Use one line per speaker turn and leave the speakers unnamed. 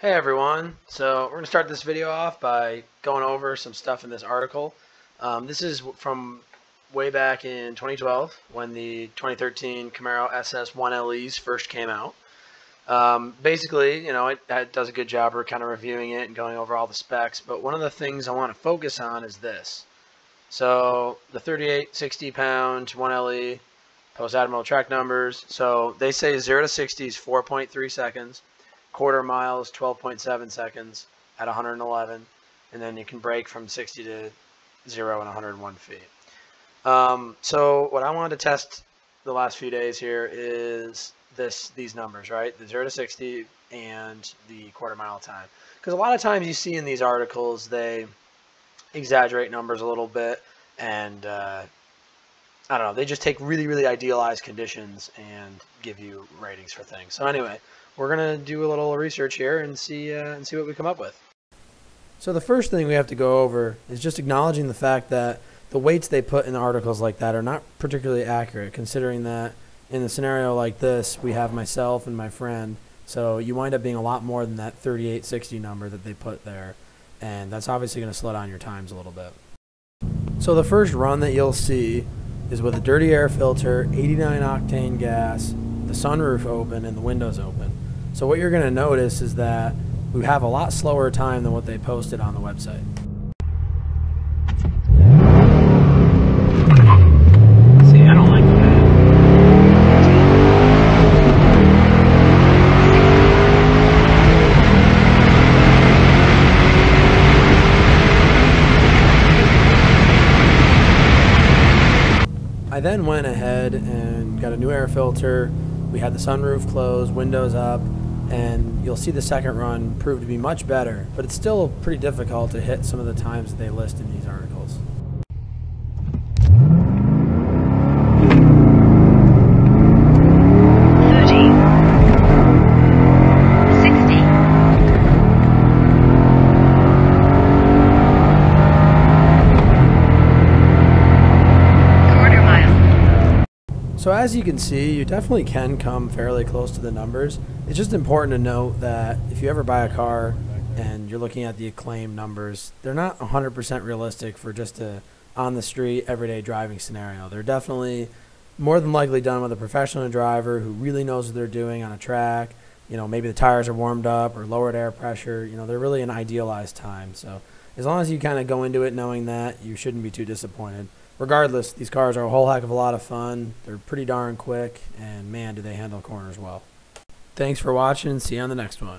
Hey everyone, so we're going to start this video off by going over some stuff in this article. Um, this is from way back in 2012 when the 2013 Camaro SS1LEs first came out. Um, basically, you know, it, it, does a good job of kind of reviewing it and going over all the specs, but one of the things I want to focus on is this. So the 38, 60 pound 1LE, post Admiral track numbers. So they say 0 to 60 is 4.3 seconds quarter miles 12.7 seconds at 111, and then you can break from 60 to 0 and 101 feet. Um, so what I wanted to test the last few days here is this these numbers, right? The 0 to 60 and the quarter mile time. Because a lot of times you see in these articles they exaggerate numbers a little bit and uh, I don't know, they just take really, really idealized conditions and give you ratings for things. So anyway, we're gonna do a little research here and see uh, and see what we come up with. So the first thing we have to go over is just acknowledging the fact that the weights they put in articles like that are not particularly accurate, considering that in a scenario like this, we have myself and my friend. So you wind up being a lot more than that 3860 number that they put there. And that's obviously going to slow down your times a little bit. So the first run that you'll see is with a dirty air filter, 89 octane gas, the sunroof open, and the windows open. So what you're going to notice is that we have a lot slower time than what they posted on the website.
See, I don't like that.
I then went ahead and got a new air filter. We had the sunroof closed, windows up, and you'll see the second run prove to be much better, but it's still pretty difficult to hit some of the times that they list in these articles. So as you can see, you definitely can come fairly close to the numbers. It's just important to note that if you ever buy a car and you're looking at the acclaim numbers, they're not 100% realistic for just a on the street everyday driving scenario. They're definitely more than likely done with a professional driver who really knows what they're doing on a track. You know, maybe the tires are warmed up or lowered air pressure. You know, they're really an idealized time. So as long as you kind of go into it knowing that, you shouldn't be too disappointed regardless, these cars are a whole heck of a lot of fun. They're pretty darn quick, and man, do they handle corners well. Thanks for watching. See you on the next one.